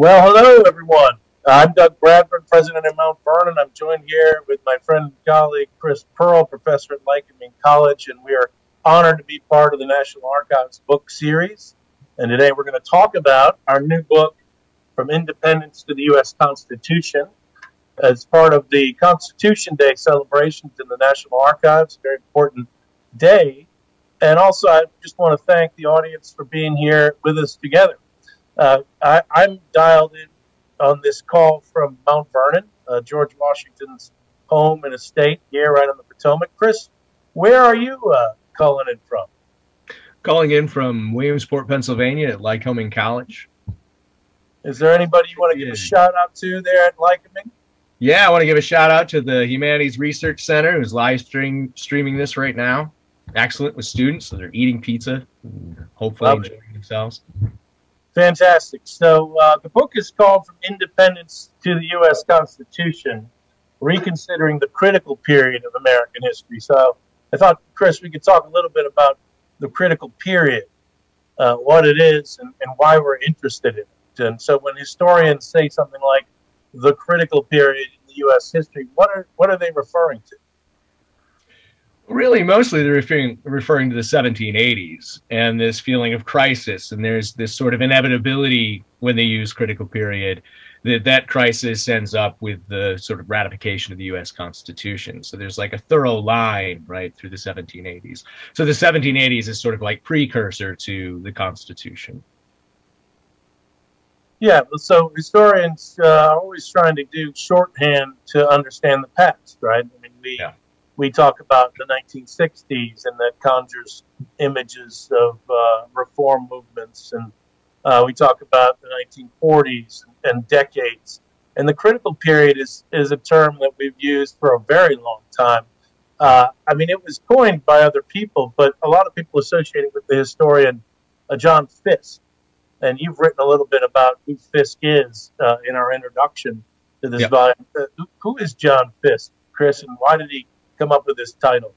Well, hello, everyone. I'm Doug Bradburn, president of Mount Vernon. I'm joined here with my friend and colleague Chris Pearl, professor at Lycoming College, and we are honored to be part of the National Archives book series. And today we're going to talk about our new book, From Independence to the U.S. Constitution, as part of the Constitution Day celebrations in the National Archives, very important day. And also, I just want to thank the audience for being here with us together. Uh, I, am dialed in on this call from Mount Vernon, uh, George Washington's home and estate here right on the Potomac. Chris, where are you uh, calling in from? Calling in from Williamsport, Pennsylvania at Lycoming College. Is there anybody you want to give a shout out to there at Lycoming? Yeah, I want to give a shout out to the Humanities Research Center who's live stream, streaming this right now. Excellent with students, so they're eating pizza, hopefully Love enjoying it. themselves. Fantastic. So uh, the book is called From Independence to the U.S. Constitution, Reconsidering the Critical Period of American History. So I thought, Chris, we could talk a little bit about the critical period, uh, what it is, and, and why we're interested in it. And so when historians say something like the critical period in the U.S. history, what are, what are they referring to? Really mostly they're referring referring to the 1780s and this feeling of crisis. And there's this sort of inevitability when they use critical period that that crisis ends up with the sort of ratification of the US Constitution. So there's like a thorough line right through the 1780s so the 1780s is sort of like precursor to the Constitution. Yeah so historians uh, are always trying to do shorthand to understand the past right? I mean we yeah we talk about the 1960s, and that conjures images of uh, reform movements, and uh, we talk about the 1940s and decades. And the critical period is is a term that we've used for a very long time. Uh, I mean, it was coined by other people, but a lot of people associate it with the historian uh, John Fiske. And you've written a little bit about who Fiske is uh, in our introduction to this yep. volume. Uh, who is John Fiske, Chris, and why did he come up with this title?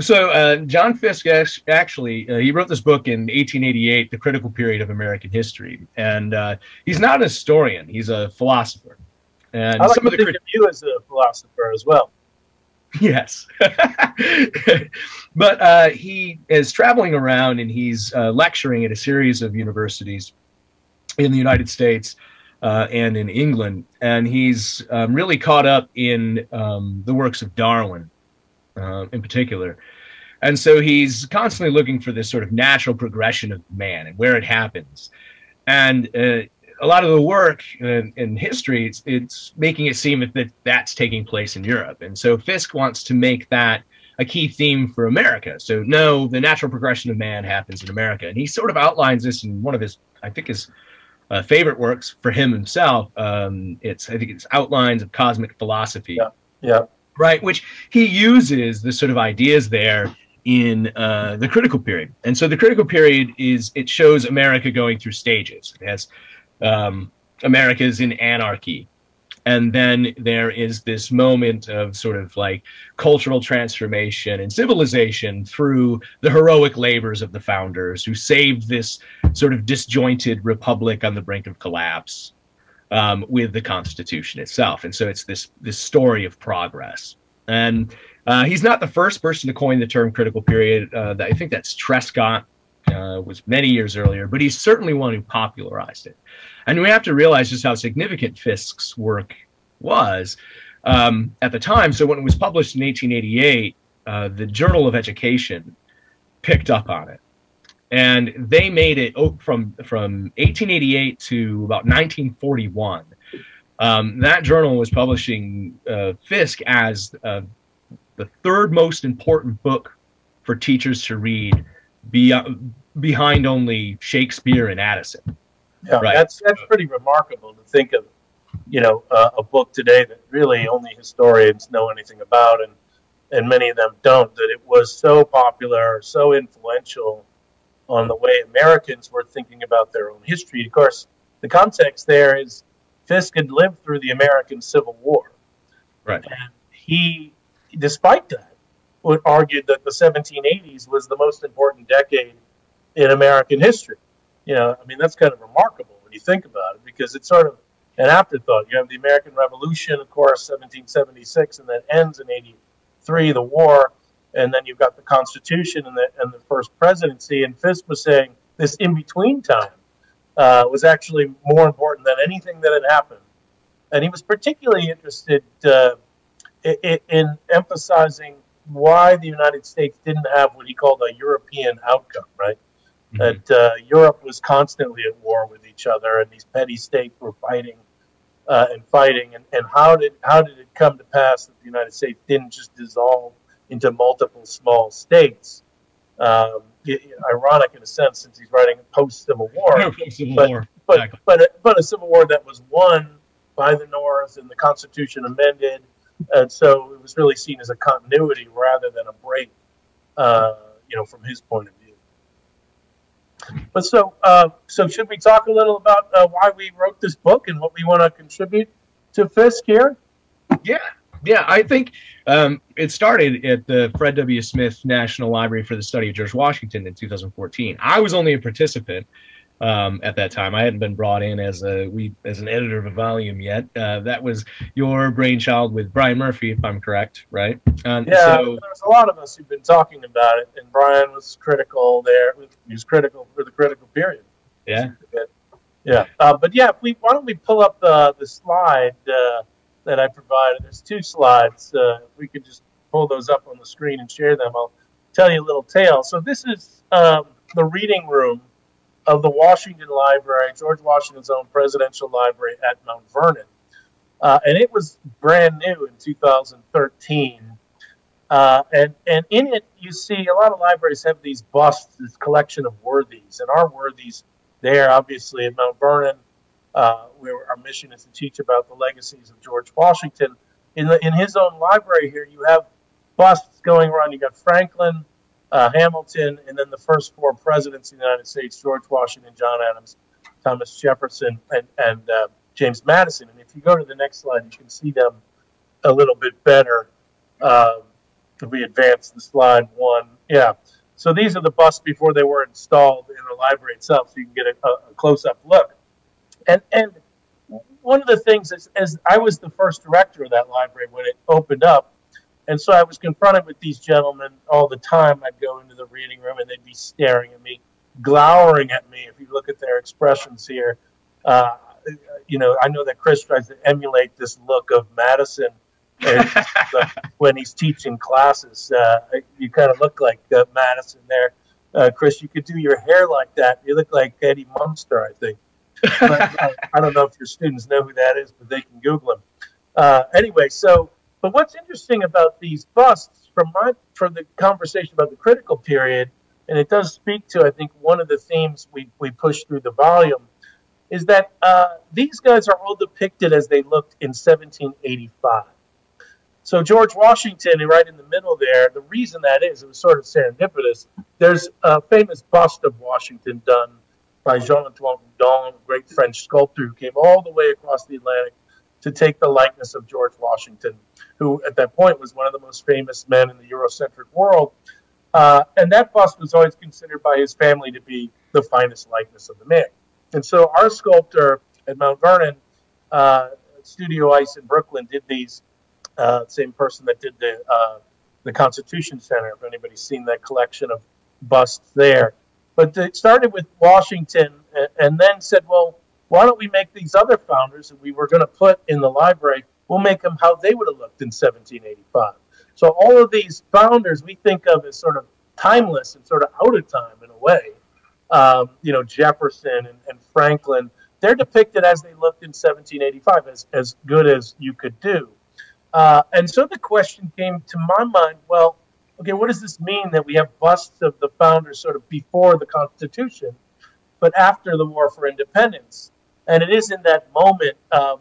So uh, John Fiske actually uh, he wrote this book in 1888, The Critical Period of American History, and uh, he's not a historian; he's a philosopher. And I like some to of the think of you as a philosopher as well. Yes, but uh, he is traveling around and he's uh, lecturing at a series of universities in the United States uh, and in England. And he's um, really caught up in um, the works of Darwin uh, in particular. And so he's constantly looking for this sort of natural progression of man and where it happens. And uh, a lot of the work in, in history, it's, it's, making it seem that that's taking place in Europe. And so Fiske wants to make that a key theme for America. So no, the natural progression of man happens in America. And he sort of outlines this in one of his, I think his uh, favorite works for him himself. Um, it's I think it's outlines of cosmic philosophy. Yeah. Yeah. Right, which he uses the sort of ideas there in uh, the critical period, and so the critical period is it shows America going through stages. It has um, America's in anarchy, and then there is this moment of sort of like cultural transformation and civilization through the heroic labors of the founders who saved this sort of disjointed republic on the brink of collapse um, with the Constitution itself. And so it's this this story of progress. And uh, he's not the first person to coin the term critical period. Uh, I think that's Trescot uh, was many years earlier, but he's certainly one who popularized it. And we have to realize just how significant Fiske's work was um, at the time. So when it was published in 1888, uh, the Journal of Education picked up on it, and they made it oh, from from 1888 to about 1941. Um, that journal was publishing uh, Fiske as uh, the third most important book for teachers to read, beyond, behind only Shakespeare and Addison. Yeah, right. that's that's pretty remarkable to think of, you know, uh, a book today that really only historians know anything about, and and many of them don't. That it was so popular, so influential on the way Americans were thinking about their own history. Of course, the context there is Fiske had lived through the American Civil War, right? And he, despite that, would argued that the 1780s was the most important decade in American history. You know, I mean, that's kind of remarkable, when you think about it, because it's sort of an afterthought. You have the American Revolution, of course, 1776, and that ends in 83, the war, and then you've got the Constitution and the, and the first presidency. And Fiske was saying this in between time uh, was actually more important than anything that had happened. And he was particularly interested uh, in emphasizing why the United States didn't have what he called a European outcome, right? Mm-hmm. That uh, Europe was constantly at war with each other, and these petty states were fighting uh, and fighting. And, and how did how did it come to pass that the United States didn't just dissolve into multiple small states? Um, ironic in a sense, since he's writing post Civil War, but, War. but, Exactly. but but a Civil War that was won by the North and the Constitution amended, and so it was really seen as a continuity rather than a break, uh, you know, from his point of view. But so, uh, so should we talk a little about uh, why we wrote this book and what we want to contribute to Fiske here? Yeah, yeah. I think um, it started at the Fred W. Smith National Library for the Study of George Washington in 2014. I was only a participant um, at that time. I hadn't been brought in as a we as an editor of a volume yet. Uh, that was your brainchild with Brian Murphy, if I'm correct, right? Um, Yeah, so, there's a lot of us who've been talking about it, and Brian was critical there. He was critical for the critical period. yeah. Yeah, uh, but yeah, we why don't we pull up the the slide uh, that I provided? There's two slides. Uh, if we could just pull those up on the screen and share them, I'll tell you a little tale. So this is um, the reading room of the Washington Library, George Washington's own presidential library at Mount Vernon, uh, and it was brand new in 2013. Uh, and and in it, you see a lot of libraries have these busts, this collection of worthies, and our worthies there, obviously at Mount Vernon, uh, where our mission is to teach about the legacies of George Washington. In the, in his own library here, you have busts going around. You got Franklin, uh, Hamilton, and then the first four presidents of the United States: George Washington, John Adams, Thomas Jefferson, and and uh, James Madison. And if you go to the next slide, you can see them a little bit better. Um, if we advance the slide one, yeah. So these are the busts before they were installed in the library itself, so you can get a, a close-up look. And and one of the things is, as I was the first director of that library when it opened up, and so I was confronted with these gentlemen all the time. I'd go into the reading room and they'd be staring at me, glowering at me. If you look at their expressions here, uh, you know, I know that Chris tries to emulate this look of Madison and, when he's teaching classes. Uh, you kind of look like uh, Madison there. Uh, Chris, you could do your hair like that. You look like Eddie Munster, I think. But, uh, I don't know if your students know who that is, but they can Google him. Uh, anyway, so but what's interesting about these busts from my from the conversation about the critical period, and it does speak to I think one of the themes we we push through the volume, is that uh, these guys are all depicted as they looked in 1785. So George Washington, right in the middle there, the reason that is, it was sort of serendipitous. There's a famous bust of Washington done by Jean-Antoine Houdon, a great French sculptor who came all the way across the Atlantic to take the likeness of George Washington, who at that point was one of the most famous men in the Eurocentric world. Uh, and that bust was always considered by his family to be the finest likeness of the man. And so our sculptor at Mount Vernon, uh, StudioEIS in Brooklyn, did these. Uh, same person that did the uh, the Constitution Center. If anybody's seen that collection of busts there, but it started with Washington, and, and then said, well, why don't we make these other founders that we were going to put in the library? We'll make them how they would have looked in 1785. So all of these founders we think of as sort of timeless and sort of out of time in a way. Um, you know, Jefferson and, and Franklin, they're depicted as they looked in 1785, as, as good as you could do. Uh, and so the question came to my mind well, okay, what does this mean that we have busts of the founders sort of before the Constitution, but after the War for Independence? And it is in that moment, um,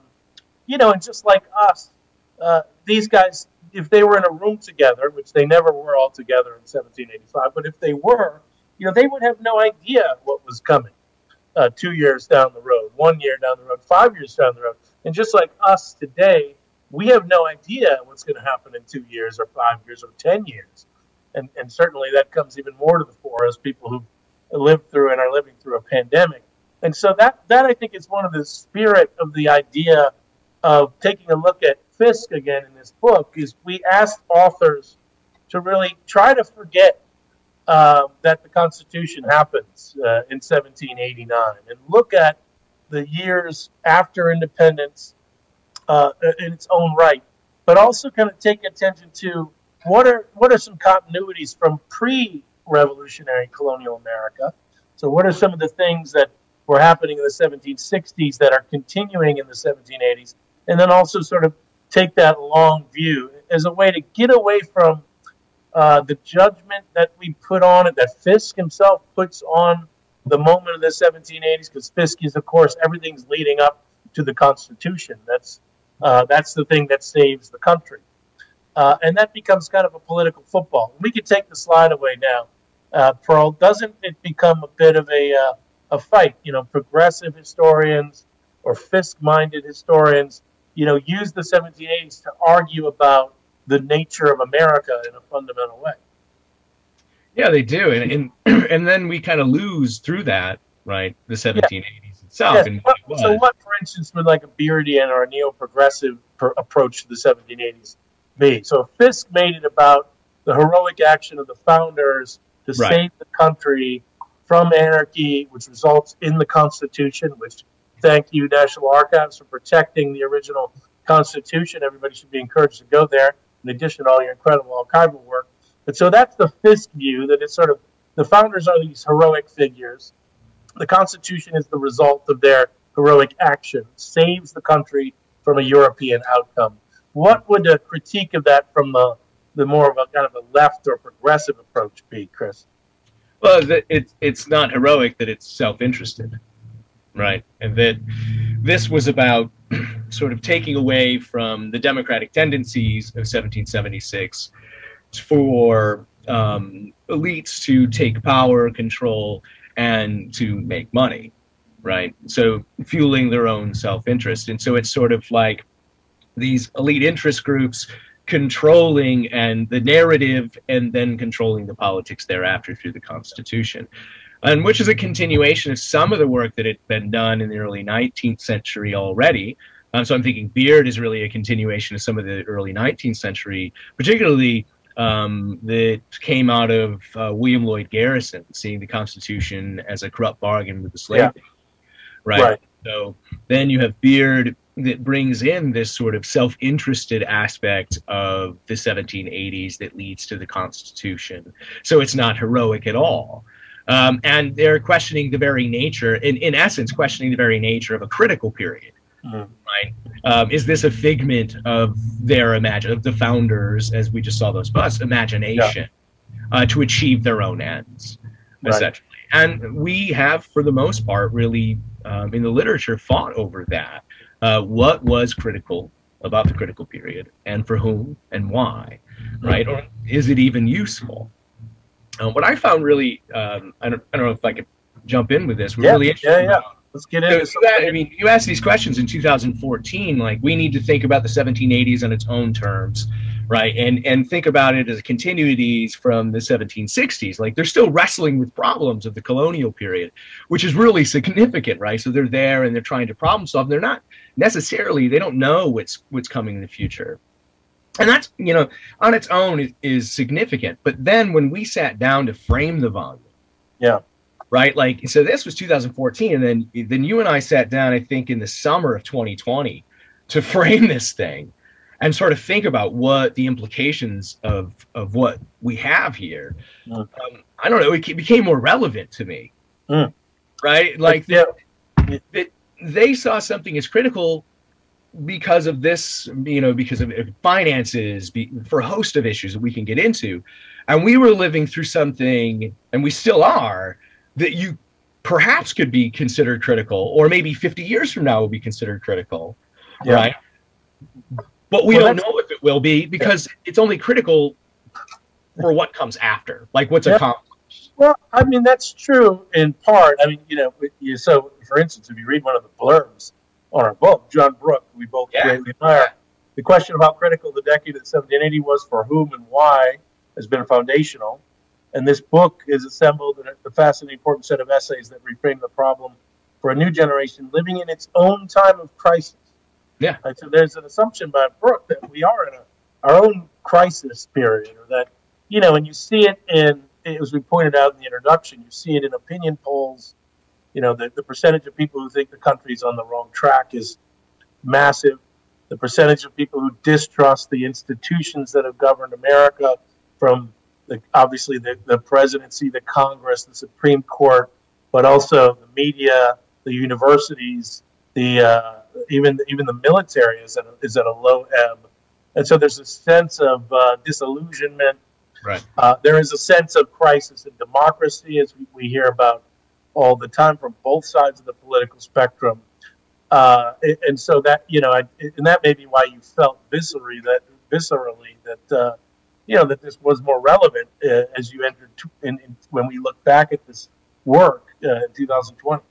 you know, and just like us, uh, these guys, if they were in a room together, which they never were all together in 1785, but if they were, you know, they would have no idea what was coming uh, two years down the road, one year down the road, five years down the road. And just like us today, we have no idea what's going to happen in two years or five years or 10 years. And, and certainly that comes even more to the fore as people who lived through and are living through a pandemic. And so that, that I think is one of the spirit of the idea of taking a look at Fiske again in this book is we asked authors to really try to forget uh, that the Constitution happens uh, in 1789 and look at the years after independence uh, in its own right, but also kind of take attention to what are what are some continuities from pre-revolutionary colonial America. So, what are some of the things that were happening in the 1760s that are continuing in the 1780s, and then also sort of take that long view as a way to get away from uh, the judgment that we put on it, that Fiske himself puts on the moment of the 1780s, because Fiske is, of course, everything's leading up to the Constitution. That's uh, that's the thing that saves the country, uh, and that becomes kind of a political football. We could take the slide away now. Uh, Pearl, doesn't it become a bit of a uh, a fight? You know, progressive historians or Fiske-minded historians, you know, use the 1780s to argue about the nature of America in a fundamental way. Yeah, they do, and and, and then we kind of lose through that, right? The 1780s yeah. itself. Yes. And what, so, what, for instance, would like a Beardian or a neo-progressive per- approach to the 1780s be? So Fiske made it about the heroic action of the founders to right. save the country from anarchy, which results in the Constitution. Which, thank you, National Archives, for protecting the original Constitution. Everybody should be encouraged to go there in addition to all your incredible archival work. But so that's the Fiske view that it's sort of the founders are these heroic figures. The Constitution is the result of their heroic action, saves the country from a European outcome. What would a critique of that from the, the more of a kind of a left or progressive approach be, Chris? Well, it's it's not heroic that it's self-interested, right? And that this was about sort of taking away from the democratic tendencies of 1776 for um, elites to take power, control, and to make money, right? So fueling their own self-interest, and so it's sort of like these elite interest groups controlling and the narrative and then controlling the politics thereafter through the constitution and which is a continuation of some of the work that had been done in the early 19th century already um, so I'm thinking Beard is really a continuation of some of the early 19th century, particularly um, that came out of uh, William Lloyd Garrison, seeing the Constitution as a corrupt bargain with the slave. Yeah. Right? right. So then you have Beard that brings in this sort of self-interested aspect of the 1780s that leads to the Constitution. So it's not heroic at all. Um, and they're questioning the very nature, in, in essence, questioning the very nature of a critical period Mm. Right? Um, is this a figment of their imagine of the founders, as we just saw those busts, imagination yeah. uh, to achieve their own ends, right. essentially? And we have, for the most part, really um, in the literature fought over that. Uh, what was critical about the critical period, and for whom and why, right? Or is it even useful? Uh, what I found really, um, I, don't, I don't know if I could jump in with this. We're yeah, really interested yeah, yeah. Let's get into so that. I mean, you asked these questions in 2014. Like, we need to think about the 1780s on its own terms, right? And and think about it as continuities from the 1760s. Like, they're still wrestling with problems of the colonial period, which is really significant, right? So they're there and they're trying to problem solve. They're not necessarily. They don't know what's what's coming in the future and that's you know on its own is, is, significant but then when we sat down to frame the volume yeah right? Like, so this was 2014, and then then you and I sat down, I think, in the summer of 2020 to frame this thing and sort of think about what the implications of of what we have here. Mm. Um, I don't know. It became more relevant to me, mm. right? Like, yeah. That, they saw something as critical because of this, you know, because of finances, be, for a host of issues that we can get into. And we were living through something, and we still are, that you perhaps could be considered critical, or maybe 50 years from now will be considered critical, yeah. right? But we well, don't know if it will be because yeah. it's only critical for what comes after, like what's yeah. accomplished. Well, I mean that's true in part. I mean, you know, so for instance, if you read one of the blurbs on our book, John Brooke, we both greatly admire. The question of how critical the decade of 1780 was for whom and why has been foundational. And this book is assembled in a fascinating, important set of essays that reframe the problem for a new generation living in its own time of crisis. Yeah. Right? So there's an assumption by Brooke that we are in a, our own crisis period, or that, you know, and you see it in, as we pointed out in the introduction, you see it in opinion polls. You know, the, the percentage of people who think the country is on the wrong track is massive. The percentage of people who distrust the institutions that have governed America, from the, obviously the, the presidency, the Congress, the Supreme Court, but also the media, the universities, the uh, even even the military is at a, is at a low ebb, and so there's a sense of uh, disillusionment. Right. Uh, there is a sense of crisis in democracy, as we, we hear about all the time from both sides of the political spectrum. Uh, and so that you know, I, and that may be why you felt viscerally that viscerally that uh, you know that this was more relevant uh, as you entered in, in, when we look back at this work uh, in 2020.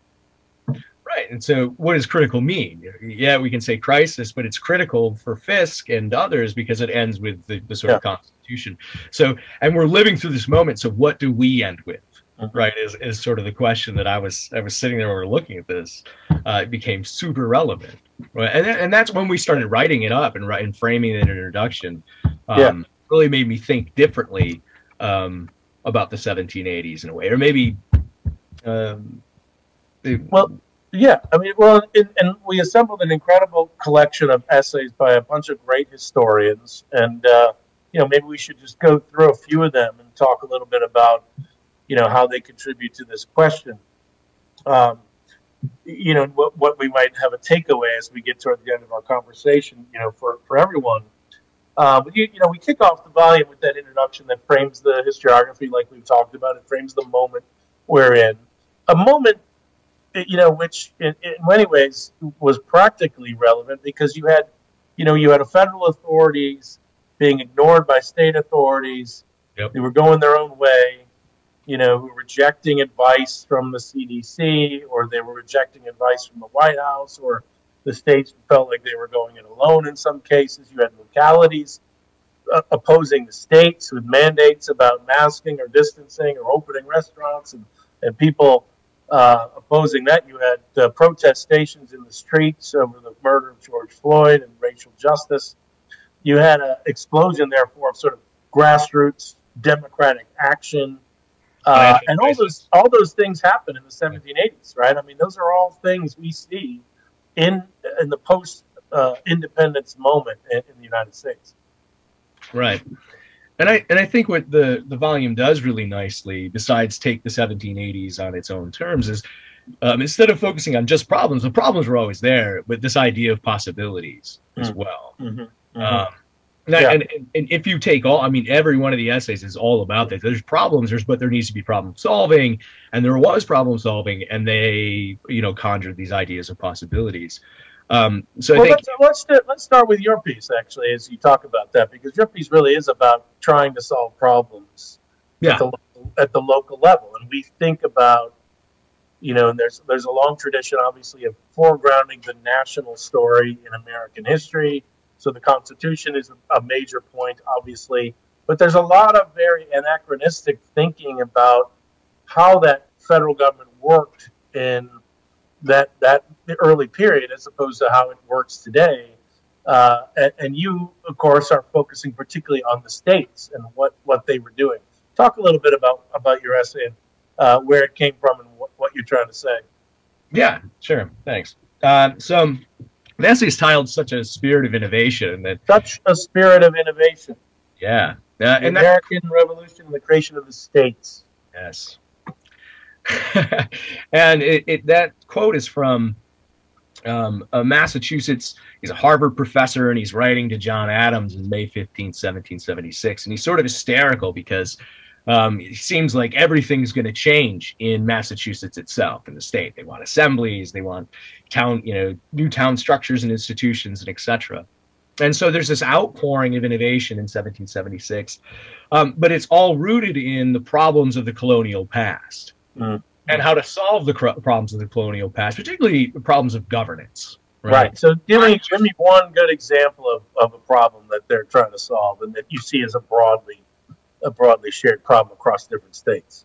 Right. And so, what does critical mean? Yeah, we can say crisis, but it's critical for Fiske and others because it ends with the, the sort yeah. of Constitution. So, and we're living through this moment. So, what do we end with? Mm-hmm. Right, is, is sort of the question that I was I was sitting there when we were looking at this. Uh, it became super relevant, right? And and that's when we started writing it up and and framing an introduction. Um, yeah. Really made me think differently um, about the 1780s in a way, or maybe. Um, it, well, yeah, I mean, well, it, and we assembled an incredible collection of essays by a bunch of great historians, and uh, you know, maybe we should just go through a few of them and talk a little bit about, you know, how they contribute to this question. Um, you know, what, what we might have a takeaway as we get toward the end of our conversation, you know, for, for everyone. But, you, you know, we kick off the volume with that introduction that frames the historiography like we've talked about. It frames the moment we're in. A moment you know, which in, in, many ways was practically relevant because you had, you know, you had a federal authorities being ignored by state authorities. Yep. They were going their own way, you know, rejecting advice from the CDC or they were rejecting advice from the White House or the states felt like they were going it alone in some cases. You had localities uh, opposing the states with mandates about masking or distancing or opening restaurants and, and people uh, opposing that, you had uh, protestations in the streets over the murder of George Floyd and racial justice. You had an explosion, therefore, of sort of grassroots democratic action, uh, and all those all those things happen in the 1780s, right? I mean, those are all things we see in in the post uh, independence moment in, in the United States. Right and I and I think what the the volume does really nicely, besides take the 1780s on its own terms, is um, instead of focusing on just problems, the problems were always there, but this idea of possibilities mm-hmm. as well. Mm-hmm. Mm-hmm. Um, and, yeah. and, and, if you take all, I mean, every one of the essays is all about this. There's problems, there's but there needs to be problem solving, and there was problem solving, and they, you know, conjured these ideas of possibilities. Um, so well, think, let's let's, let's start with your piece actually, as you talk about that, because your piece really is about trying to solve problems yeah. at, the, at the local level, and we think about, you know, and there's there's a long tradition, obviously, of foregrounding the national story in American history. So the Constitution is a major point, obviously, but there's a lot of very anachronistic thinking about how that federal government worked in that that early period as opposed to how it works today. Uh, and, and, you, of course, are focusing particularly on the states and what, what they were doing. Talk a little bit about, about your essay and uh, where it came from and what, what, you're trying to say. Yeah, sure. Thanks. Uh, so the essay is titled "Such a Spirit of Innovation." That such a spirit of innovation. Yeah, uh, the American that, Revolution and the creation of the states. Yes. and it, it, that quote is from um, a Massachusetts. He's a Harvard professor, and he's writing to John Adams in May 15, 1776. And he's sort of hysterical because um, it seems like everything's going to change in Massachusetts itself, in the state. They want assemblies, they want town, you know, new town structures and institutions, and etc. And so there's this outpouring of innovation in 1776, um, but it's all rooted in the problems of the colonial past mm. and how to solve the cr- problems of the colonial past, particularly the problems of governance. Right. right. So give me give me one good example of, of a problem that they're trying to solve and that you see as a broadly a broadly shared problem across different states.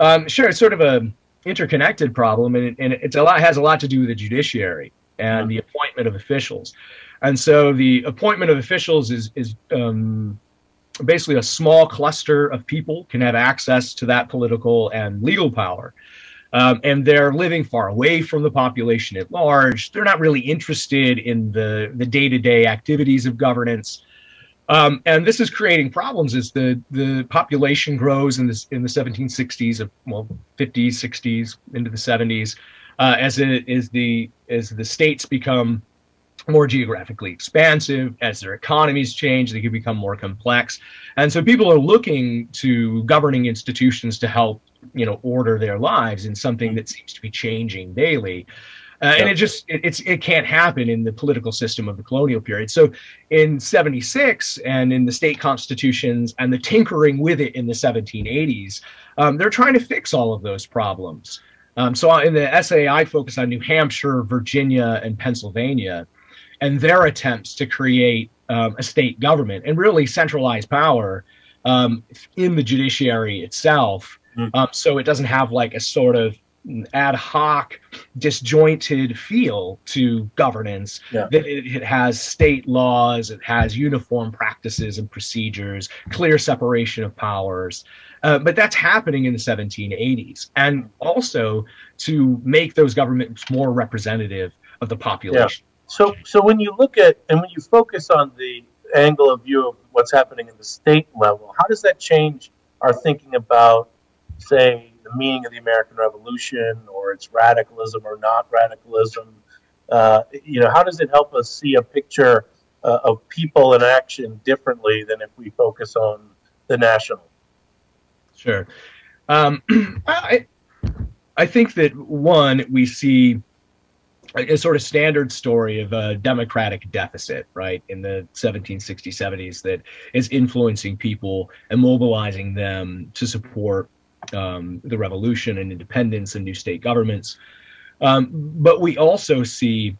Um, sure, it's sort of a interconnected problem, and, it, and it's a lot has a lot to do with the judiciary and the appointment of officials. And so the appointment of officials is is um, basically a small cluster of people can have access to that political and legal power. Um, and they're living far away from the population at large. They're not really interested in the the day to day activities of governance. Um, and this is creating problems as the, the population grows in, this, in the 1760s, of, well, 50s, 60s, into the 70s, uh, as, it, as, the, as the states become more geographically expansive, as their economies change, they can become more complex. And so people are looking to governing institutions to help, you know, order their lives in something that seems to be changing daily. Uh, and it just it, it's it can't happen in the political system of the colonial period. So in 76 and in the state constitutions and the tinkering with it in the 1780s, um, they're trying to fix all of those problems. Um, so in the essay, I focus on New Hampshire, Virginia, and Pennsylvania, and their attempts to create um, a state government and really centralize power um, in the judiciary itself. Mm. so it doesn't have like a sort of ad hoc, disjointed feel to governance. Yeah. That it, it, has state laws, it has uniform practices and procedures, clear separation of powers. Uh, but that's happening in the 1780s, and also to make those governments more representative of the population. Yeah. So, so when you look at and when you focus on the angle of view of what's happening in the state level, how does that change our thinking about, say, the meaning of the American Revolution or its radicalism or not radicalism? Uh, you know, how does it help us see a picture uh, of people in action differently than if we focus on the national? Sure. Um, I, I think that one, we see a, sort of standard story of a democratic deficit, right, in the 1760s, 70s that is influencing people and mobilizing them to support um, the revolution and independence and new state governments. Um, but we also see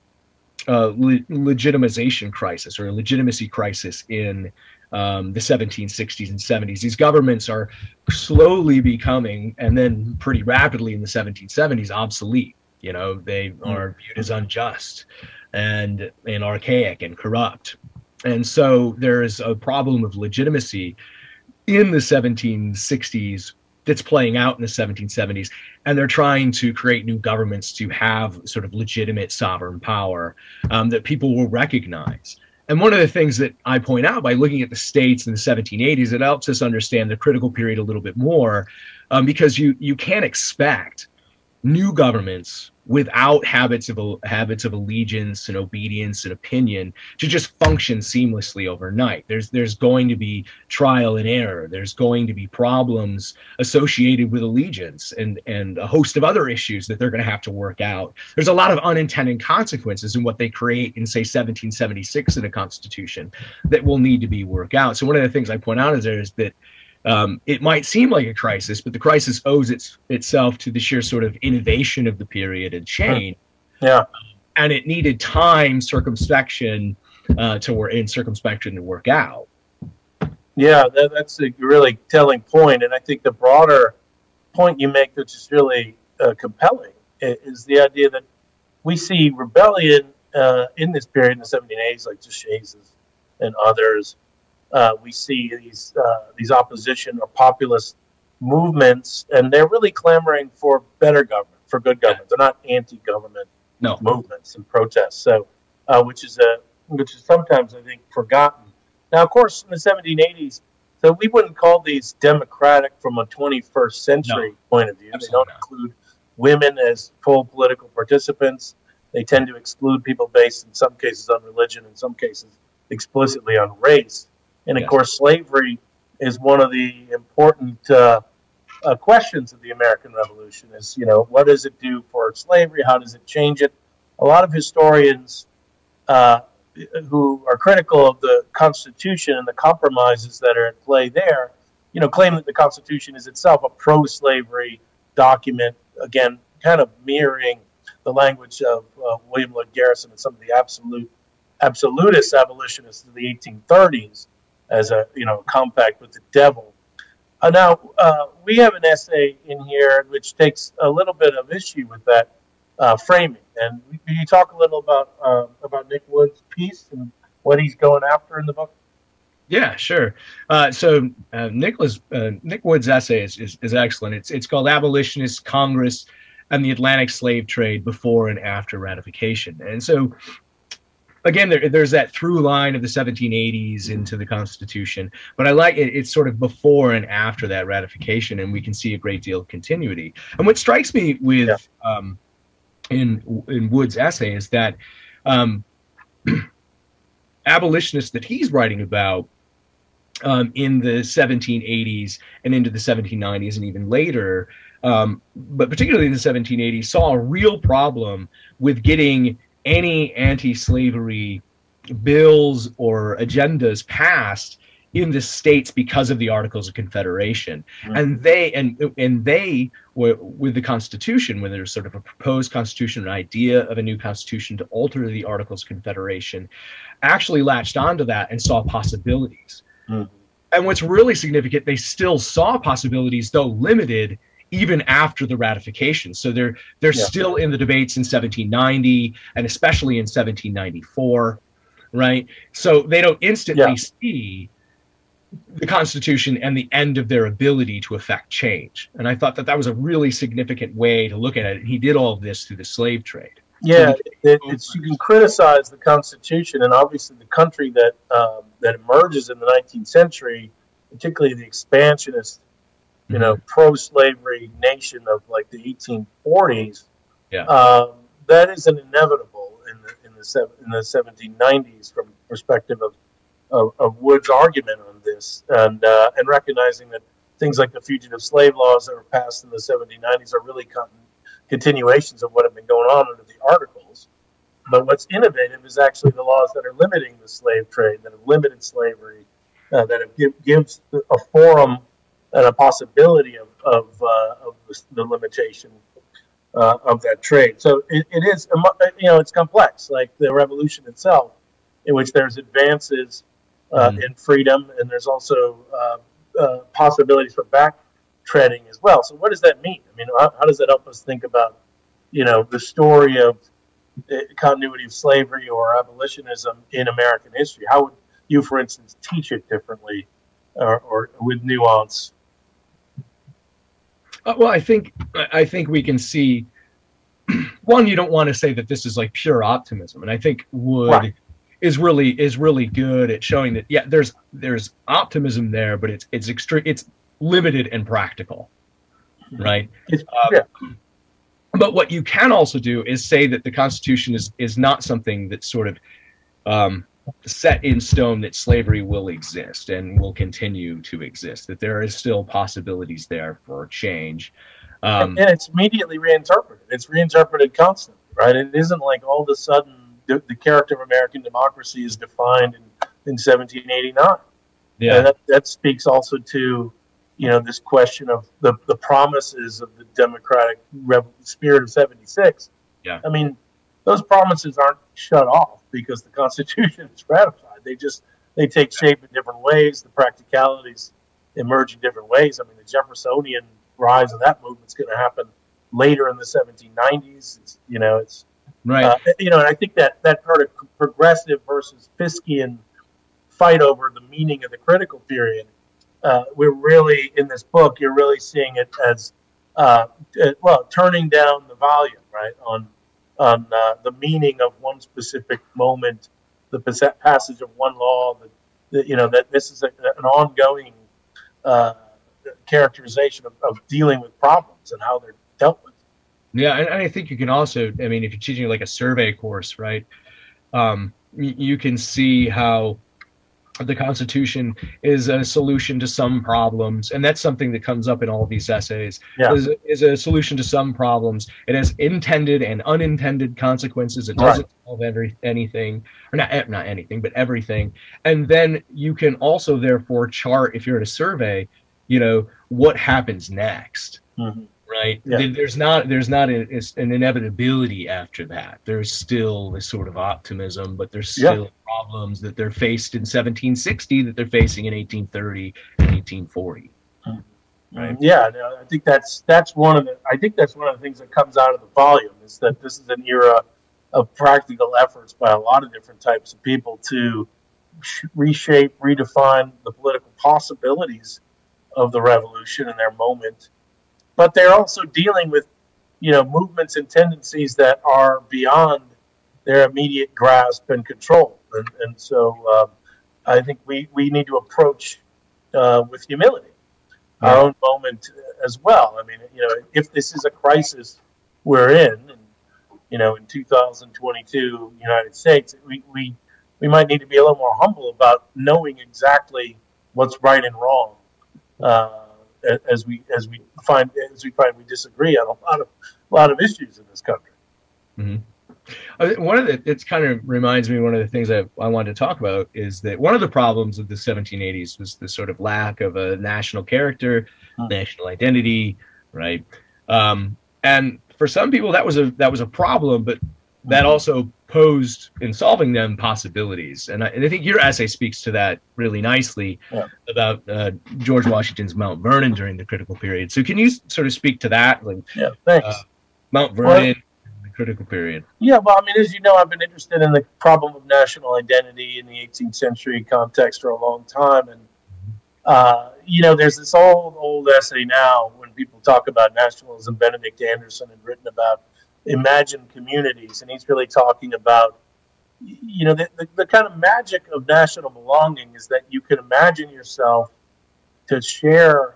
a le- legitimization crisis or a legitimacy crisis in um, the 1760s and 70s. These governments are slowly becoming, and then pretty rapidly in the 1770s, obsolete. You know, they are viewed as unjust and and archaic and corrupt. And so there's a problem of legitimacy in the 1760s that's playing out in the 1770s and they're trying to create new governments to have sort of legitimate sovereign power um, that people will recognize. And one of the things that i point out by looking at the states in the 1780s it helps us understand the critical period a little bit more um, because you you can't expect new governments without habits of habits of allegiance and obedience and opinion to just function seamlessly overnight. There's there's going to be trial and error. There's going to be problems associated with allegiance and and a host of other issues that they're going to have to work out. There's a lot of unintended consequences in what they create in say 1776 in a constitution that will need to be worked out. So one of the things I point out is there is that um, it might seem like a crisis, but the crisis owes its, itself to the sheer sort of innovation of the period and change. Yeah. And it needed time, circumspection uh, to work in circumspection to work out. Yeah, that, that's a really telling point, and I think the broader point you make, which is really uh, compelling, is the idea that we see rebellion uh, in this period in the 1780s, like Deschamps and others, uh, we see these uh, these opposition or populist movements, and they're really clamoring for better government, for good government. They're not anti-government no. movements and protests. So, uh, which is a which is sometimes I think forgotten. Now, of course, in the 1780s, so we wouldn't call these democratic from a 21st century no. point of view. They don't not. include women as full political participants. They tend to exclude people based in some cases on religion, in some cases explicitly on race. And of yes. course, slavery is one of the important uh, uh, questions of the American Revolution. Is you know what does it do for slavery? How does it change it? A lot of historians uh, who are critical of the Constitution and the compromises that are at play there, you know, claim that the Constitution is itself a pro-slavery document. Again, kind of mirroring the language of uh, William Lloyd Garrison and some of the absolute absolutist abolitionists of the 1830s as a you know compact with the devil. Uh, now, uh, we have an essay in here which takes a little bit of issue with that uh, framing. And can you talk a little about uh, about Nick Wood's piece and what he's going after in the book? Yeah, sure. Uh, so uh, Nicholas Nick Wood's essay is, is, is excellent. It's it's called "Abolitionist Congress and the Atlantic Slave Trade Before and After Ratification." And so again, there, there's that through line of the 1780s into the Constitution, but I like it. It's sort of before and after that ratification, and we can see a great deal of continuity. And what strikes me with yeah. um, in in Wood's essay is that um, abolitionists that he's writing about um, in the 1780s and into the 1790s and even later, um, but particularly in the 1780s, saw a real problem with getting any anti-slavery bills or agendas passed in the states because of the Articles of Confederation, mm-hmm. and they and and they were with the Constitution when there's sort of a proposed constitution, an idea of a new constitution to alter the Articles of Confederation, actually latched onto that and saw possibilities. Mm-hmm. And what's really significant, they still saw possibilities, though limited, even after the ratification. So they're they're yeah. still in the debates in 1790 and especially in 1794, right? So they don't instantly yeah. see the Constitution and the end of their ability to affect change. And I thought that that was a really significant way to look at it. And he did all of this through the slave trade. Yeah, it, it's you can criticize the Constitution and obviously the country that um, that emerges in the 19th century, particularly the expansionist you know, pro-slavery nation of like the 1840s, yeah, um, that is an inevitable in the in the in the 1790s from perspective of, of, of Wood's argument on this, and uh, and recognizing that things like the fugitive slave laws that were passed in the 1790s are really con- continuations of what had been going on under the Articles. But what's innovative is actually the laws that are limiting the slave trade, that have limited slavery, uh, that have give, gives a forum and a possibility of of, uh, of the, limitation uh, of that trade. So it, it is, you know, it's complex, like the revolution itself, in which there's advances uh, mm. in freedom, and there's also uh, uh, possibilities for back treading as well. So what does that mean? I mean, how, how, does that help us think about, you know, the story of the continuity of slavery or abolitionism in American history? How would you, for instance, teach it differently or, or with nuance well, I think I think we can see. One, you don't want to say that this is like pure optimism, and I think Wood right. is really is really good at showing that yeah, there's there's optimism there, but it's it's extreme, it's limited and practical, right? Um, yeah. But what you can also do is say that the Constitution is is not something that's sort of um, set in stone that slavery will exist and will continue to exist, that there is still possibilities there for change. Um, and it's immediately reinterpreted. It's reinterpreted constantly, right? It isn't like all of a sudden the, the character of American democracy is defined in, in 1789. Yeah. And that, that speaks also to, you know, this question of the, the promises of the democratic spirit of 76. Yeah. I mean, those promises aren't shut off because the Constitution is ratified. They just they take shape in different ways. The practicalities emerge in different ways. I mean, the Jeffersonian rise of that movement is going to happen later in the 1790s. It's, you know, it's right. Uh, you know, and I think that that part of progressive versus Fiskian fight over the meaning of the critical period. Uh, we're really in this book. You're really seeing it as uh, well, turning down the volume, right, on on uh, the meaning of one specific moment, the passage of one law, that, that you know that this is a, an ongoing uh, characterization of, of, dealing with problems and how they're dealt with. Yeah, and, and, I think you can also, I mean, if you're teaching like a survey course, right, um, you can see how the Constitution is a solution to some problems, and that's something that comes up in all these essays. Yeah. Is, is a solution to some problems. It has intended and unintended consequences. It doesn't right. solve every anything, or not eh, not anything, but everything. And then you can also therefore chart if you're in a survey, you know, what happens next. Mm-hmm right? Yeah. There's not there's not a, an inevitability after that. There's still this sort of optimism, but there's still yeah. problems that they're faced in 1760 that they're facing in 1830 and 1840. Right. Yeah, I think that's that's one of the I think that's one of the things that comes out of the volume is that this is an era of practical efforts by a lot of different types of people to reshape, redefine the political possibilities of the revolution in their moment. But they're also dealing with, you know, movements and tendencies that are beyond their immediate grasp and control. And, and so um, I think we, we need to approach uh, with humility our own moment as well. I mean, you know, if this is a crisis we're in, and, you know, in 2022 United States, we, we we might need to be a little more humble about knowing exactly what's right and wrong. Uh, as we as we find as we find we disagree on a lot of a lot of issues in this country. Mm-hmm. Uh, one of the it kind of reminds me one of the things I, I wanted to talk about is that one of the problems of the 1780s was the sort of lack of a national character, national identity, right? Um, and for some people that was a that was a problem, but that also posed in solving them possibilities. And I, and I, think your essay speaks to that really nicely yeah. about uh, George Washington's Mount Vernon during the critical period. So can you sort of speak to that? Like, yeah, thanks. Uh, Mount Vernon, well, the critical period. Yeah, well, I mean, as you know, I've been interested in the problem of national identity in the 18th century context for a long time. And, uh, you know, there's this old, old essay now when people talk about nationalism, Benedict Anderson had written about imagined communities, and he's really talking about you know the, the, the, kind of magic of national belonging is that you can imagine yourself to share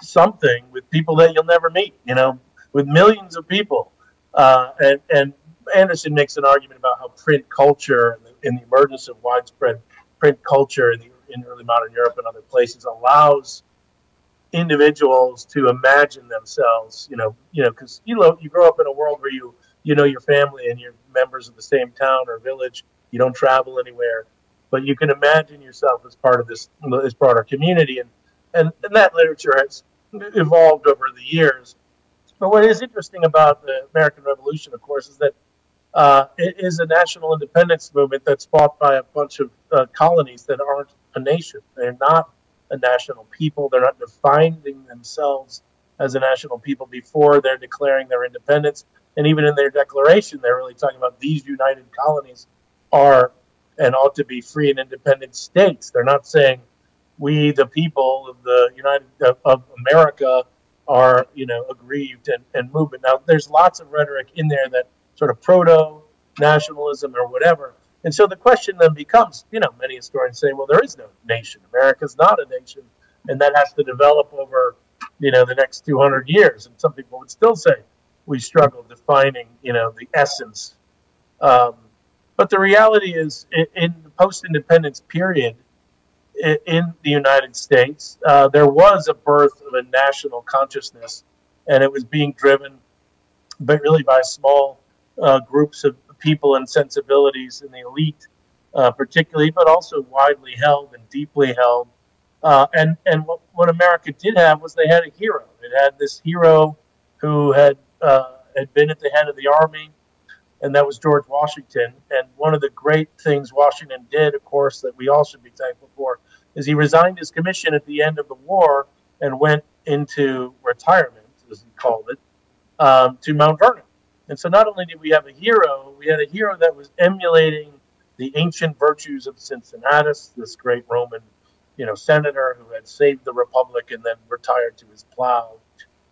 something with people that you'll never meet you know with millions of people. Uh, and, and anderson makes an argument about how print culture and the, and the emergence of widespread print culture in, the, in early modern europe and other places allows individuals to imagine themselves, you know, you know, because you know you grow up in a world where you you know your family and you're members of the same town or village. You don't travel anywhere, but you can imagine yourself as part of this this broader community, and and, and that literature has evolved over the years. But what is interesting about the American Revolution, of course, is that uh, it is a national independence movement that's fought by a bunch of uh, colonies that aren't a nation. They're not a national people. They're not defining themselves as a national people before they're declaring their independence. And even in their declaration, they're really talking about these united colonies are and ought to be free and independent states. They're not saying we, the people of the United of, America, are you know aggrieved and, and movement. Now, there's lots of rhetoric in there that sort of proto nationalism or whatever and so the question then becomes, you know, many historians say, well, there is no nation. America's not a nation, and that has to develop over, you know, the next 200 years. And some people would still say we struggle defining, you know, the essence. Um, but the reality is, in, in the post-independence period in, in the United States, uh, there was a birth of a national consciousness, and it was being driven, but really by small uh, groups of people and sensibilities in the elite, uh, particularly, but also widely held and deeply held. Uh, and and what, what America did have was they had a hero. It had this hero who had uh, had been at the head of the army, and that was George Washington. And one of the great things Washington did, of course, that we all should be thankful for, is he resigned his commission at the end of the war and went into retirement, as he called it, um, to Mount Vernon. And so not only did we have a hero, we had a hero that was emulating the ancient virtues of Cincinnatus, this great Roman, you know, senator who had saved the republic and then retired to his plow.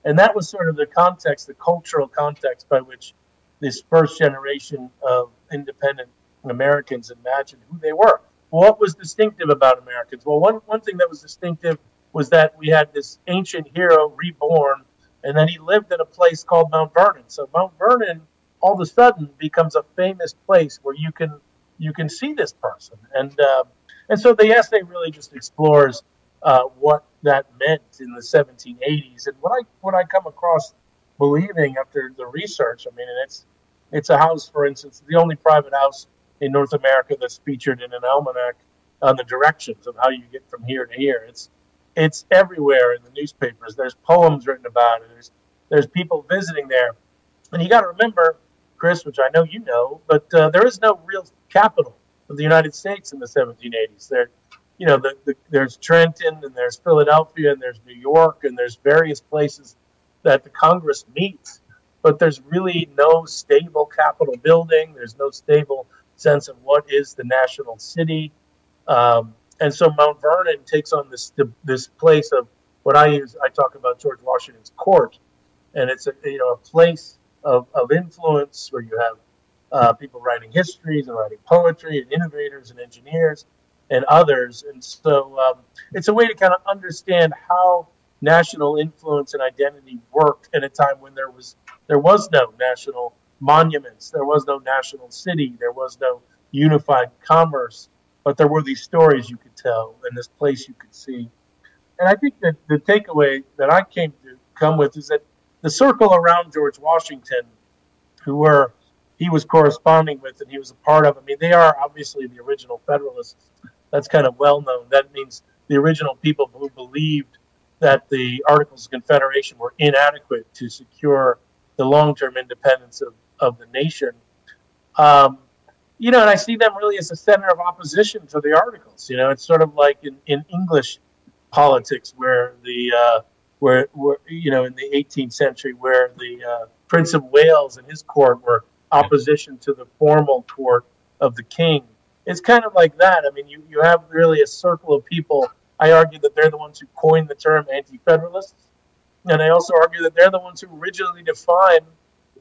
And that was sort of the context, the cultural context by which this first generation of independent Americans imagined who they were. What was distinctive about Americans? Well, one, one thing that was distinctive was that we had this ancient hero reborn and then he lived in a place called Mount Vernon. So Mount Vernon all of a sudden becomes a famous place where you can you can see this person, and uh, and so the essay really just explores uh, what that meant in the 1780s and what I what I come across believing after the research. I mean, and it's it's a house, for instance, the only private house in North America that's featured in an almanac on the directions of how you get from here to here. It's it's everywhere in the newspapers. There's poems written about it. There's there's people visiting there, and you got to remember, Chris, which I know you know, but uh, there is no real capital of the United States in the 1780s. There, you know, the, the, there's Trenton and there's Philadelphia and there's New York and there's various places that the Congress meets, but there's really no stable capital building. There's no stable sense of what is the national city. Um, and so Mount Vernon takes on this this place of what I use. I talk about George Washington's court, and it's a you know a place of, of influence where you have uh, people writing histories and writing poetry and innovators and engineers and others. And so um, it's a way to kind of understand how national influence and identity worked at a time when there was there was no national monuments, there was no national city, there was no unified commerce, but there were these stories you could tell and this place you could see. And I think that the takeaway that I came to come with is that the circle around George Washington, who were he was corresponding with and he was a part of. I mean, they are obviously the original Federalists. That's kind of well known. That means the original people who believed that the Articles of Confederation were inadequate to secure the long term independence of, of the nation. Um, you know, and I see them really as a center of opposition to the Articles. You know, it's sort of like in, in English politics where the uh, where, where you know in the 18th century where the uh, Prince of Wales and his court were opposition to the formal court of the king. It's kind of like that. I mean, you, you have really a circle of people. I argue that they're the ones who coined the term anti federalists. And I also argue that they're the ones who originally defined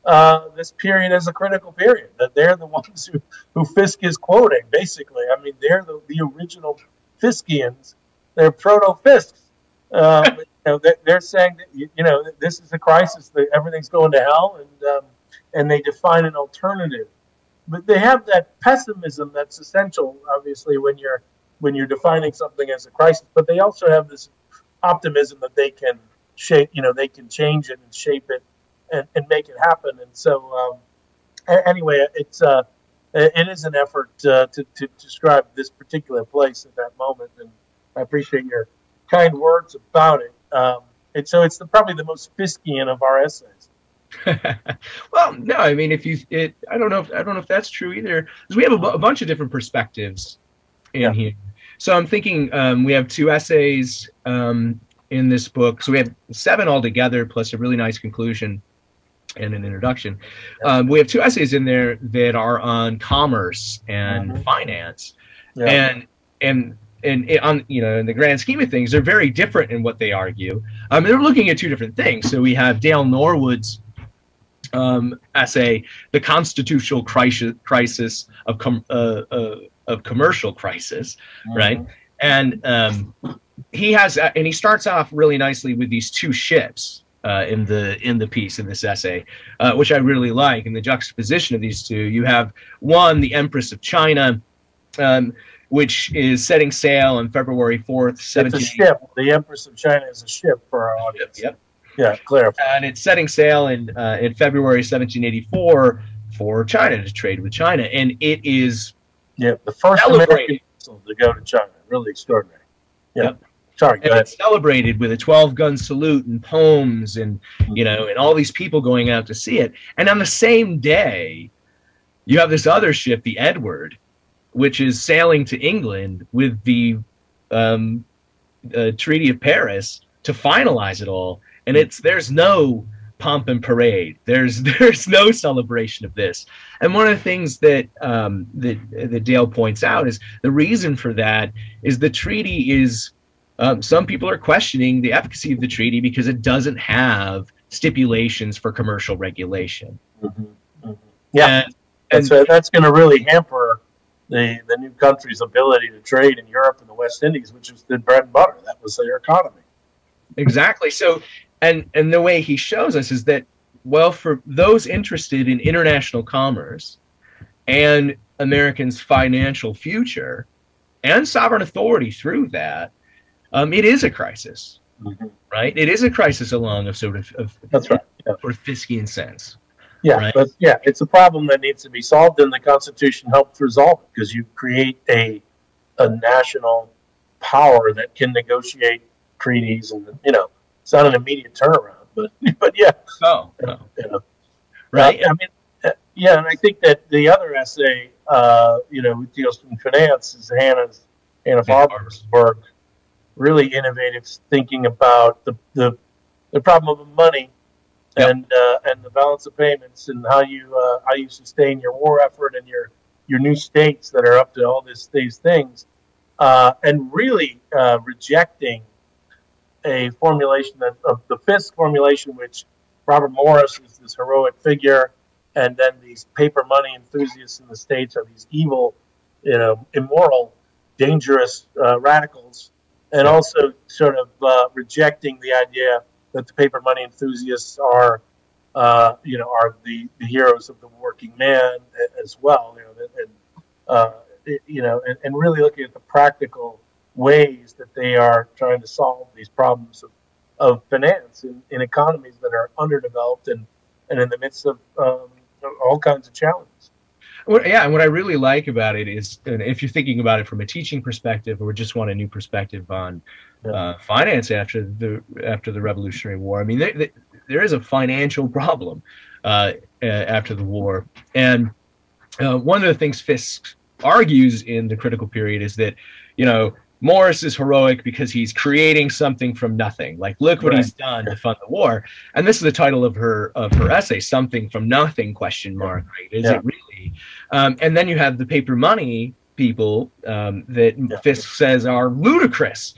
uh, this period as a critical period, that they're the ones who, who Fiske is quoting, basically. I mean, they're the, the original Fiskians. They're proto Fiskes. Um, you know, they're, they're, saying that, you, you, know, this is a crisis, that everything's going to hell, and um, and they define an alternative. But they have that pessimism that's essential, obviously, when you're when you're defining something as a crisis. But they also have this optimism that they can shape, you know, they can change it and shape it and, and make it happen. And so, um, anyway, it's uh, it is an effort uh, to, to describe this particular place at that moment, and I appreciate your kind words about it. Um, and so, it's the, probably the most Fiskian of our essays. well, no, I mean, if you, it, I don't know, if, I don't know if that's true either, because we have a, b- a bunch of different perspectives in yeah. here. So I'm thinking um, we have two essays um, in this book, so we have seven altogether, plus a really nice conclusion and an introduction. Um, we have two essays in there that are on commerce and mm-hmm. finance, yeah. and and and on you know in the grand scheme of things, they're very different in what they argue. Um, they're looking at two different things. So we have Dale Norwood's um, essay, "The Constitutional Crisis, crisis of com- uh, uh, of Commercial Crisis," mm-hmm. right? And um, he has, uh, and he starts off really nicely with these two ships uh, in the in the piece in this essay, uh, which I really like. In the juxtaposition of these two, you have one, the Empress of China. Um, which is setting sail on February 4th, 17- It's a ship. The Empress of China is a ship for our audience. Yep. yep. Yeah, clarify. And it's setting sail in uh, in February 1784 for China to trade with China, and it is yeah the first American vessel to go to China. Really extraordinary. Yeah. Yep. Sorry, and it's celebrated with a 12 gun salute and poems and you know and all these people going out to see it. And on the same day, you have this other ship, the Edward, which is sailing to England with the um, uh, Treaty of Paris to finalize it all and it's there's no pomp and parade. There's there's no celebration of this. And one of the things that um, that that Dale points out is the reason for that is the treaty is um, some people are questioning the efficacy of the treaty because it doesn't have stipulations for commercial regulation. Mm-hmm. Mm-hmm. Yeah, and, and that's, that's going to really hamper the, the new country's ability to trade in Europe and the West Indies, which is the bread and butter. That was their economy. Exactly. So and and the way he shows us is that well for those interested in international commerce and americans financial future and sovereign authority through that um, it is a crisis mm-hmm. right it is a crisis along a sort of, of that's right yeah. sort of Fiskian sense yeah right? but yeah it's a problem that needs to be solved and the constitution helps resolve it because you create a a national power that can negotiate treaties and you know it's not an immediate turnaround, but but yeah. Oh, no. You know, right. Uh, I mean, uh, yeah, and I think that the other essay, uh, you know, deals in finance is Hannah's Anna Farber's work, really innovative thinking about the, the, the problem of money yep. and uh, and the balance of payments and how you uh, how you sustain your war effort and your your new states that are up to all this, these things, uh, and really uh, rejecting a formulation that, of the Fiske formulation, which Robert Morris is this heroic figure, and then these paper money enthusiasts in the states are these evil, you know, immoral, dangerous uh, radicals, and also sort of uh, rejecting the idea that the paper money enthusiasts are, uh, you know, are the, the heroes of the working man as well. You know, and, uh, you know, and, and really looking at the practical ways that they are trying to solve these problems of, of finance in, in economies that are underdeveloped and, and in the midst of um, all kinds of challenges. Well, yeah, and what I really like about it is, if you're thinking about it from a teaching perspective, or just want a new perspective on yeah. uh, finance after the after the Revolutionary War, I mean, there, there is a financial problem uh, after the war, and uh, one of the things Fiske argues in the critical period is that, you know, Morris is heroic because he's creating something from nothing. Like, look what right. he's done to fund the war. And this is the title of her of her essay, "Something from Nothing?" Question mark. Right? Is yeah. it really? Um, and then you have the paper money people um, that yeah. Fiske says are ludicrous,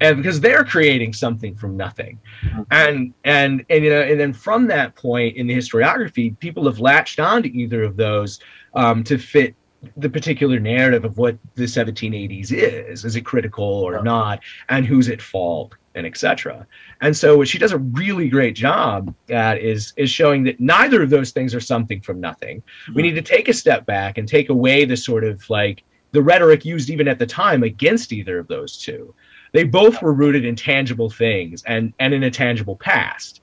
and because they're creating something from nothing, mm-hmm. and and and you know, and then from that point in the historiography, people have latched on to either of those um, to fit the particular narrative of what the 1780s is. Is it critical or yeah. not? And who's at fault and etc and so what she does a really great job at is is showing that neither of those things are something from nothing. Mm-hmm. we need to take a step back and take away the sort of like the rhetoric used even at the time against either of those two. They both were rooted in tangible things and and in a tangible past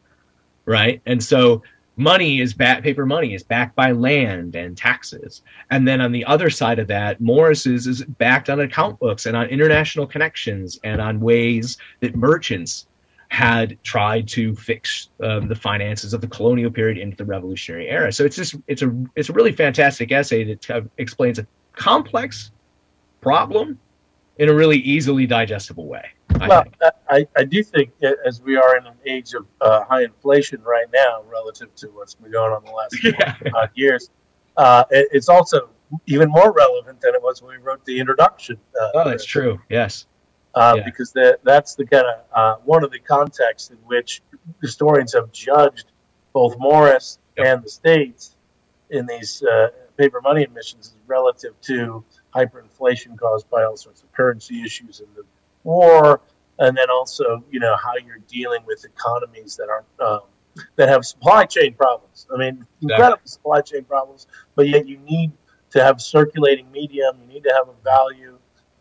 right? And so money is back paper money is backed by land and taxes. And then on the other side of that morris's is backed on account books and on international connections and on ways that merchants had tried to fix um, the finances of the colonial period into the revolutionary era. So it's just it's a it's a really fantastic essay that uh, explains a complex problem in a really easily digestible way I well, I, I do think as we are in an age of uh, high inflation right now, relative to what's been going on the last yeah. uh, years, uh, it, it's also even more relevant than it was when we wrote the introduction. Uh, oh, that's true. Yes. Uh, yeah. Because the, that's the kind of uh, one of the contexts in which historians have judged both Morris yep. and the states in these paper money emissions is relative to hyperinflation caused by all sorts of currency issues and the war, and then also you know how you're dealing with economies that are um, that have supply chain problems. I mean, incredible supply chain problems, but yet you need to have circulating medium. You need to have a value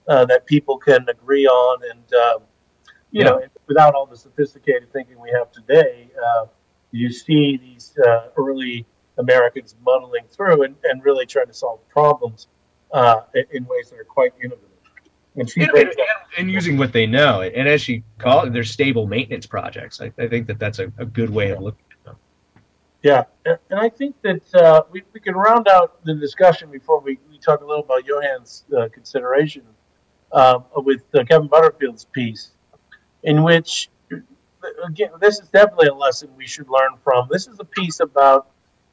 uh, that people can agree on, and um, you yeah. know, without all the sophisticated thinking we have today, uh, you see these uh, early Americans muddling through and, and really trying to solve problems uh, in, in ways that are quite innovative. And, and, and, and, using what they know, and as she called it, they're stable maintenance projects. I, I think that that's a, a, good way of looking at them. Yeah, and I think that uh, we, we can round out the discussion before we, we talk a little about Johann's uh, consideration uh, with uh, Kevin Butterfield's piece, in which, again, this is definitely a lesson we should learn from. This is a piece about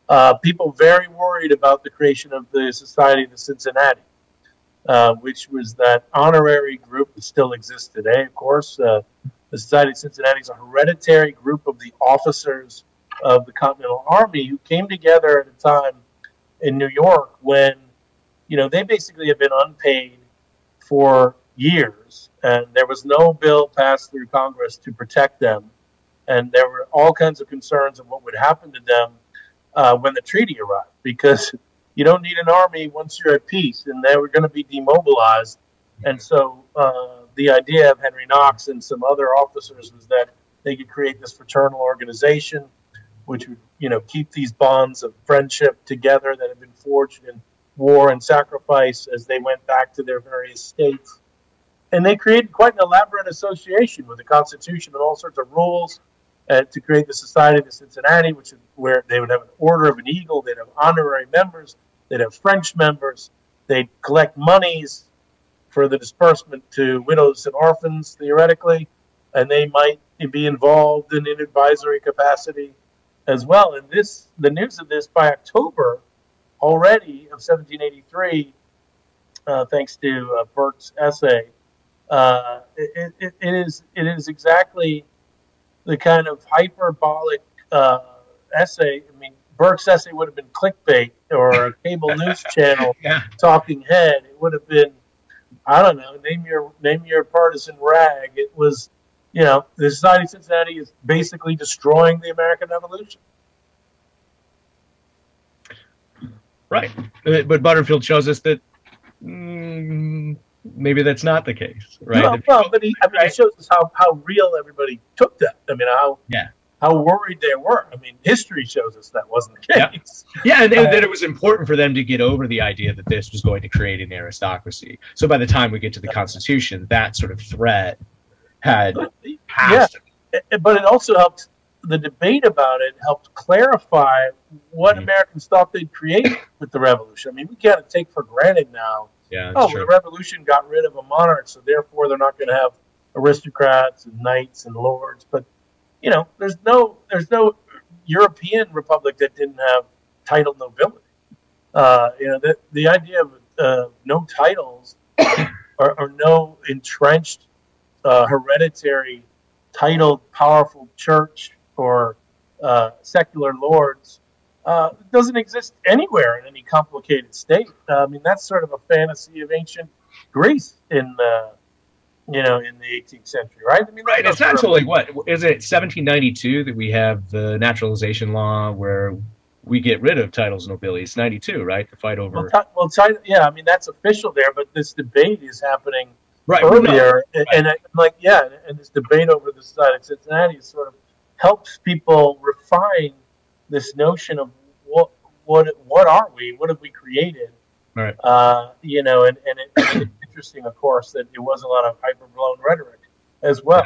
uh, people very worried about the creation of the Society of the Cincinnati uh, which was that honorary group that still exists today, of course. Uh, the Society of Cincinnati is a hereditary group of the officers of the Continental Army who came together at a time in New York when, you know, they basically had been unpaid for years, and there was no bill passed through Congress to protect them. And there were all kinds of concerns of what would happen to them uh, when the treaty arrived, because you don't need an army once you're at peace, and they were going to be demobilized. And so uh, the idea of Henry Knox and some other officers was that they could create this fraternal organization, which would you know keep these bonds of friendship together that had been forged in war and sacrifice as they went back to their various states. And they created quite an elaborate association with the Constitution and all sorts of rules uh, to create the Society of Cincinnati, which is where they would have an Order of an Eagle, they'd have honorary members, they'd have French members, they'd collect monies for the disbursement to widows and orphans, theoretically, and they might be involved in an advisory capacity as well. And this, the news of this by October already of 1783, uh, thanks to uh, Burke's essay, uh, it, it, it is it is exactly the kind of hyperbolic uh, essay. I mean, Burke's essay would have been clickbait or a cable news channel yeah. talking head. It would have been, I don't know, name your name your partisan rag. It was, you know, the Society of Cincinnati is basically destroying the American Revolution. Right, but Butterfield shows us that mm, maybe that's not the case, right? No, well, but he, I mean, it shows us how, how real everybody took that. I mean, how yeah how worried they were. I mean, history shows us that wasn't the case. Yeah, yeah and, and uh, that it was important for them to get over the idea that this was going to create an aristocracy. So by the time we get to the Constitution, that sort of threat had passed. Yeah, but it also helped. The debate about it helped clarify what mm-hmm. Americans thought they'd create with the revolution. I mean, we can't take for granted now. Yeah, oh, the revolution got rid of a monarch, so therefore they're not going to have aristocrats and knights and lords. But you know, there's no there's no European republic that didn't have titled nobility. Uh, you know, the the idea of uh, no titles or, or no entrenched uh, hereditary titled powerful church or uh, secular lords uh, doesn't exist anywhere in any complicated state. I mean, that's sort of a fantasy of ancient Greece in you know, in the 18th century, right? I mean, right. It's not until like what is it 1792 that we have the naturalization law where we get rid of titles nobility. It's 92, right? The fight over. Well, well t- yeah, I mean that's official there, but this debate is happening right, earlier, no, right. and, and like yeah, and this debate over the side of Cincinnati sort of helps people refine this notion of what what what are we? What have we created? Right. Uh, you know, and and it, interesting, of course, that it was a lot of hyperblown rhetoric as well,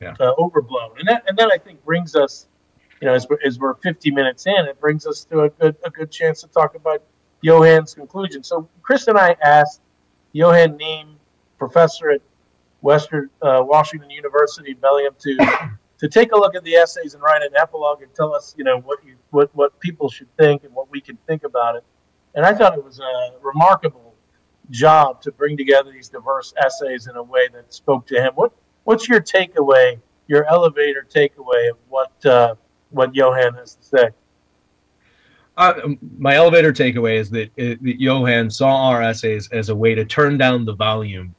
yeah. yeah. Uh, overblown, and that and that I think brings us, you know, as we're, as we're 50 minutes in, it brings us to a good a good chance to talk about Johann's conclusion. So Chris and I asked Johann Neem, professor at Western uh, Washington University, Bellingham, to to take a look at the essays and write an epilogue and tell us, you know, what you what what people should think and what we can think about it. And I thought it was a remarkable job to bring together these diverse essays in a way that spoke to him. What what's your takeaway, your elevator takeaway of what uh, what Johann has to say? Uh, my elevator takeaway is that, uh, that Johann saw our essays as a way to turn down the volume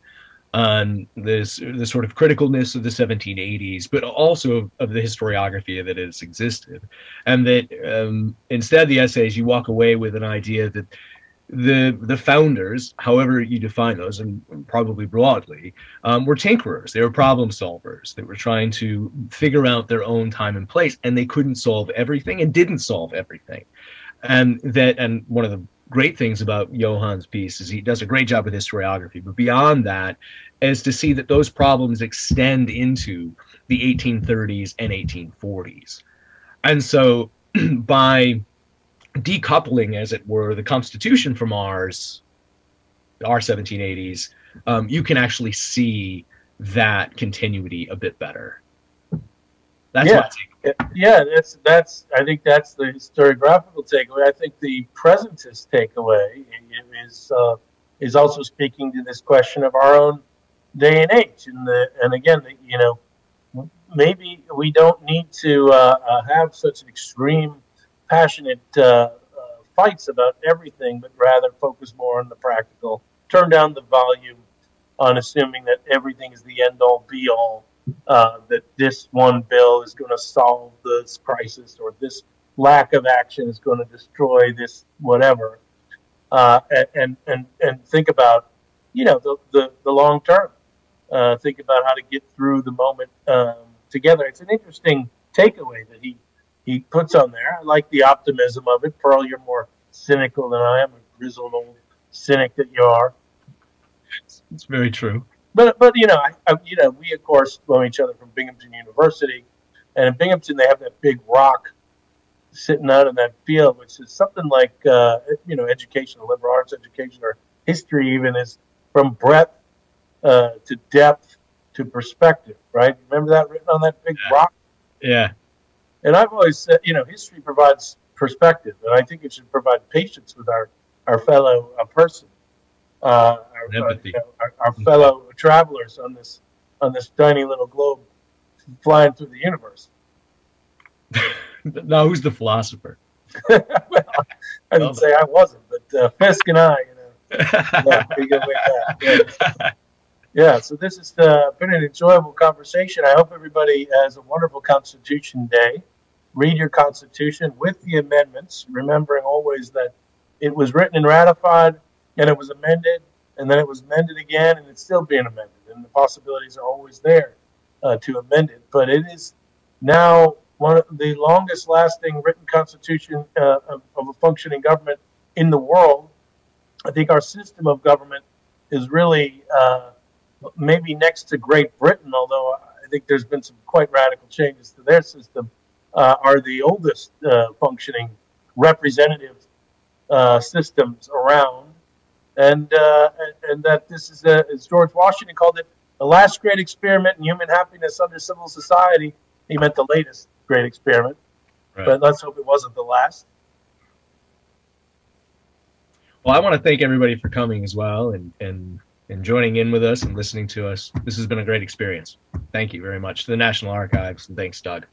on this the sort of criticalness of the 1780s, but also of, of the historiography that has existed, and that um, instead the essays you walk away with an idea that the the founders, however you define those, and probably broadly, um, were tinkerers. They were problem solvers. They were trying to figure out their own time and place, and they couldn't solve everything and didn't solve everything. And that, and one of the great things about Johann's piece is he does a great job with historiography. But beyond that, is to see that those problems extend into the 1830s and 1840s. And so, by decoupling, as it were, the Constitution from ours, our 1780s, um, you can actually see that continuity a bit better. That's yeah. yeah, that's that's. I think that's the historiographical takeaway. I think the presentist takeaway is uh, is also speaking to this question of our own day and age. And the and again, you know, maybe we don't need to uh, uh, have such an extreme passionate uh, uh, fights about everything, but rather focus more on the practical. Turn down the volume on assuming that everything is the end all be all. Uh, that this one bill is going to solve this crisis, or this lack of action is going to destroy this whatever. Uh, and and and think about you know the the, the long term. Uh, think about how to get through the moment um, together. It's an interesting takeaway that he he puts on there. I like the optimism of it. Pearl, you're more cynical than I am, a grizzled old cynic that you are. It's, it's very true. But but you know, I, I, you know, we of course know each other from Binghamton University, and in Binghamton they have that big rock sitting out in that field, which is something like uh, you know, education, liberal arts education, or history even is from breadth uh, to depth to perspective, right? Remember that written on that big yeah. rock? Yeah. And I've always said, you know, history provides perspective, and I think it should provide patience with our, our fellow uh, person, uh, our, you know, our, our fellow travelers on this on this tiny little globe flying through the universe. now, who's the philosopher? well, I didn't say I wasn't, but uh, Fiske and I, you know, yeah, we go way back. Yeah. yeah, so this has uh, been an enjoyable conversation. I hope everybody has a wonderful Constitution Day. Read your Constitution with the amendments, remembering always that it was written and ratified, and it was amended, and then it was amended again, and it's still being amended, and the possibilities are always there uh, to amend it. But it is now one of the longest lasting written constitution uh, of, of, a functioning government in the world. I think our system of government is really uh, maybe next to Great Britain, although I think there's been some quite radical changes to their system, uh, are the oldest uh, functioning representative uh, systems around. And, uh, and, and that this is, a, as George Washington called it, the last great experiment in human happiness under civil society. He meant the latest great experiment. Right. But let's hope it wasn't the last. Well, I want to thank everybody for coming as well and, and, and joining in with us and listening to us. This has been a great experience. Thank you very much to the National Archives and thanks, Doug.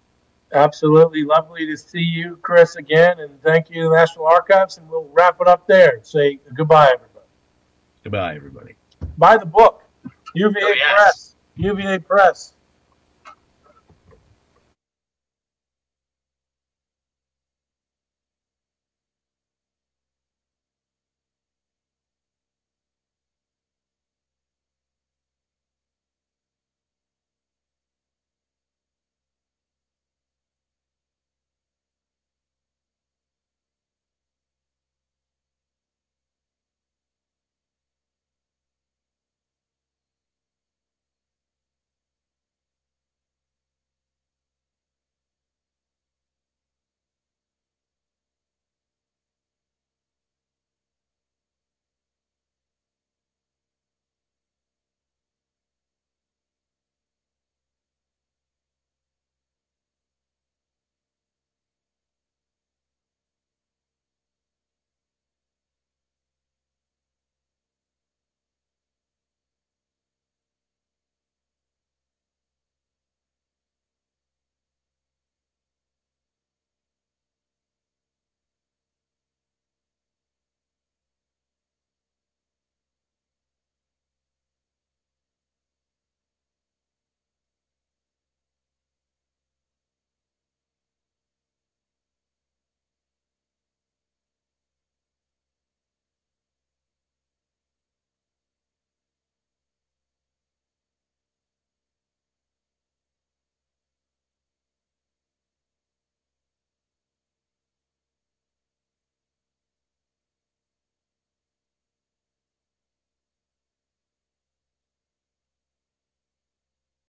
Absolutely lovely to see you, Chris, again, and thank you National Archives. And we'll wrap it up there say goodbye, everybody. Goodbye, everybody. Buy the book, UVA oh, yes. Press. UVA Press.